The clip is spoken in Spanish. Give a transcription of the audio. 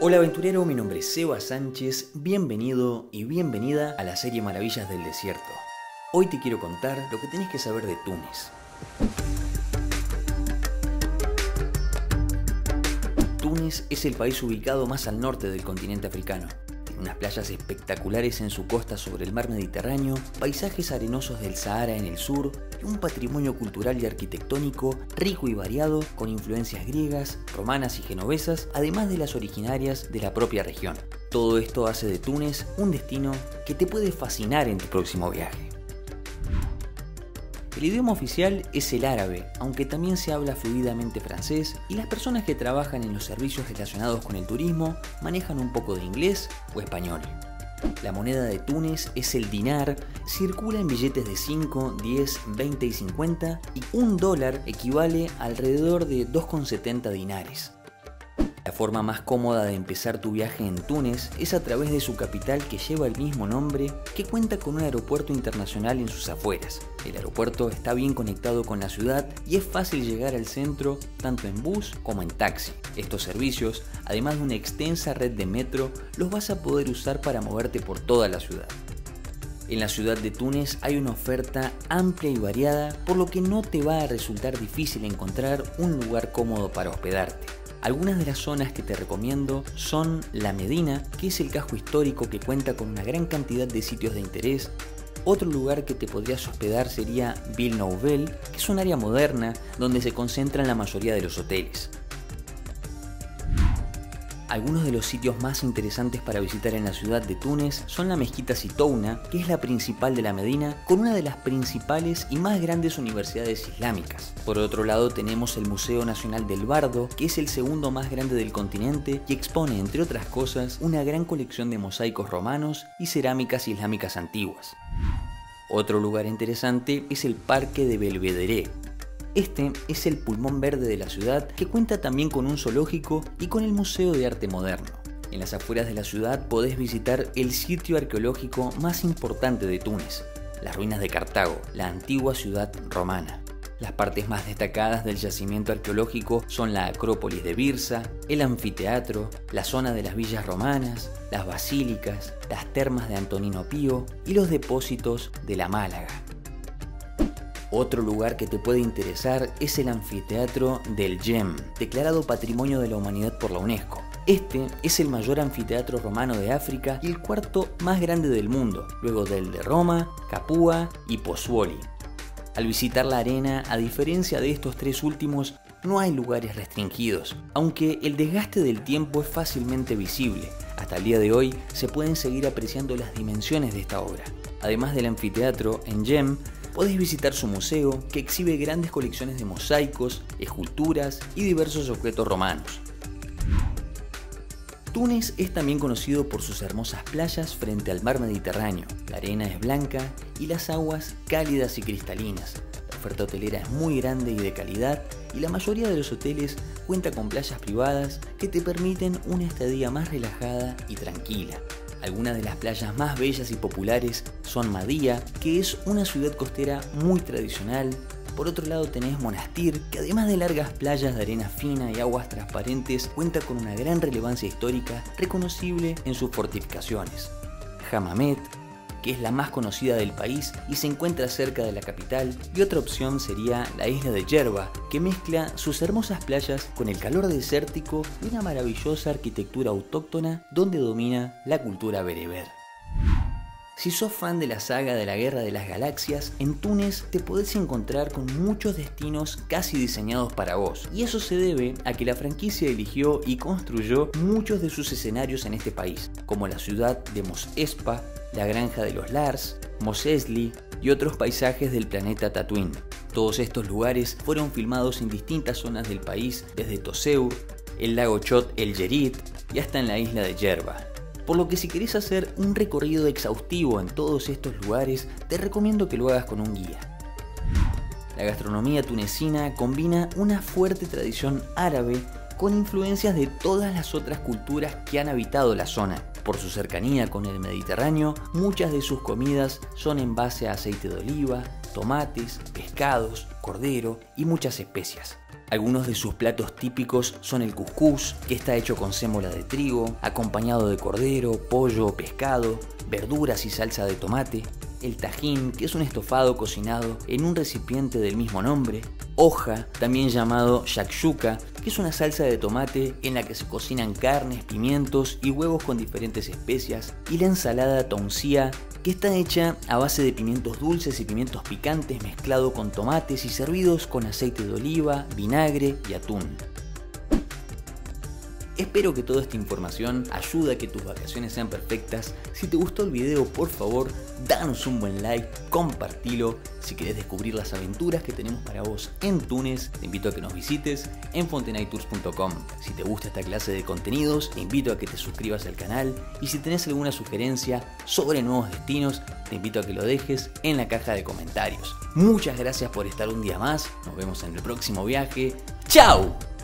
Hola aventurero, mi nombre es Seba Sánchez, bienvenido y bienvenida a la serie Maravillas del Desierto. Hoy te quiero contar lo que tenés que saber de Túnez. Túnez es el país ubicado más al norte del continente africano unas playas espectaculares en su costa sobre el mar Mediterráneo, paisajes arenosos del Sahara en el sur un patrimonio cultural y arquitectónico rico y variado con influencias griegas, romanas y genovesas, además de las originarias de la propia región. Todo esto hace de Túnez un destino que te puede fascinar en tu próximo viaje. El idioma oficial es el árabe, aunque también se habla fluidamente francés y las personas que trabajan en los servicios relacionados con el turismo manejan un poco de inglés o español. La moneda de Túnez es el dinar, circula en billetes de 5, 10, 20 y 50 y un dólar equivale alrededor de 2,70 dinares. La forma más cómoda de empezar tu viaje en Túnez es a través de su capital que lleva el mismo nombre, que cuenta con un aeropuerto internacional en sus afueras. El aeropuerto está bien conectado con la ciudad y es fácil llegar al centro tanto en bus como en taxi. Estos servicios, además de una extensa red de metro, los vas a poder usar para moverte por toda la ciudad. En la ciudad de Túnez hay una oferta amplia y variada, por lo que no te va a resultar difícil encontrar un lugar cómodo para hospedarte. Algunas de las zonas que te recomiendo son La Medina, que es el casco histórico que cuenta con una gran cantidad de sitios de interés. Otro lugar que te podrías hospedar sería Ville Nouvelle, que es un área moderna donde se concentran la mayoría de los hoteles. Algunos de los sitios más interesantes para visitar en la ciudad de Túnez son la mezquita Sitouna, que es la principal de la Medina, con una de las principales y más grandes universidades islámicas. Por otro lado tenemos el Museo Nacional del Bardo, que es el segundo más grande del continente y expone, entre otras cosas, una gran colección de mosaicos romanos y cerámicas islámicas antiguas. Otro lugar interesante es el Parque de Belvedere, este es el pulmón verde de la ciudad que cuenta también con un zoológico y con el Museo de Arte Moderno. En las afueras de la ciudad podés visitar el sitio arqueológico más importante de Túnez, las ruinas de Cartago, la antigua ciudad romana. Las partes más destacadas del yacimiento arqueológico son la Acrópolis de Birsa, el anfiteatro, la zona de las villas romanas, las basílicas, las termas de Antonino Pío y los depósitos de la Málaga. Otro lugar que te puede interesar es el anfiteatro del Gem, declarado Patrimonio de la Humanidad por la UNESCO. Este es el mayor anfiteatro romano de África y el cuarto más grande del mundo, luego del de Roma, Capua y Pozzuoli. Al visitar la arena, a diferencia de estos tres últimos, no hay lugares restringidos, aunque el desgaste del tiempo es fácilmente visible. Hasta el día de hoy se pueden seguir apreciando las dimensiones de esta obra. Además del anfiteatro, en Gem podés visitar su museo que exhibe grandes colecciones de mosaicos, esculturas y diversos objetos romanos. Túnez es también conocido por sus hermosas playas frente al mar Mediterráneo. La arena es blanca y las aguas cálidas y cristalinas. La oferta hotelera es muy grande y de calidad y la mayoría de los hoteles cuenta con playas privadas que te permiten una estadía más relajada y tranquila. Algunas de las playas más bellas y populares son Madía, que es una ciudad costera muy tradicional. Por otro lado tenés Monastir, que además de largas playas de arena fina y aguas transparentes, cuenta con una gran relevancia histórica reconocible en sus fortificaciones. Es la más conocida del país y se encuentra cerca de la capital, y otra opción sería la isla de Yerba, que mezcla sus hermosas playas con el calor desértico y una maravillosa arquitectura autóctona donde domina la cultura bereber. Si sos fan de la saga de la Guerra de las Galaxias, en Túnez te podés encontrar con muchos destinos casi diseñados para vos. Y eso se debe a que la franquicia eligió y construyó muchos de sus escenarios en este país, como la ciudad de Mos Espa, la granja de los Lars, Mos Eisley y otros paisajes del planeta Tatooine. Todos estos lugares fueron filmados en distintas zonas del país, desde Toseur, el lago Chot el Yerit y hasta en la isla de Yerba. Por lo que si querés hacer un recorrido exhaustivo en todos estos lugares, te recomiendo que lo hagas con un guía. La gastronomía tunecina combina una fuerte tradición árabe con influencias de todas las otras culturas que han habitado la zona. Por su cercanía con el Mediterráneo, muchas de sus comidas son en base a aceite de oliva, tomates, pescados, cordero y muchas especias. Algunos de sus platos típicos son el cuscús, que está hecho con sémola de trigo, acompañado de cordero, pollo o pescado, verduras y salsa de tomate, el tajín, que es un estofado cocinado en un recipiente del mismo nombre, hoja, también llamado shakshuka, que es una salsa de tomate en la que se cocinan carnes, pimientos y huevos con diferentes especias, y la ensalada toncia, que está hecha a base de pimientos dulces y pimientos picantes mezclado con tomates y servidos con aceite de oliva, vinagre y atún. Espero que toda esta información ayude a que tus vacaciones sean perfectas. Si te gustó el video, por favor, danos un buen like, compartilo. Si querés descubrir las aventuras que tenemos para vos en Túnez, te invito a que nos visites en fontenaytours.com. Si te gusta esta clase de contenidos, te invito a que te suscribas al canal y si tenés alguna sugerencia sobre nuevos destinos, te invito a que lo dejes en la caja de comentarios. Muchas gracias por estar un día más. Nos vemos en el próximo viaje. ¡Chao!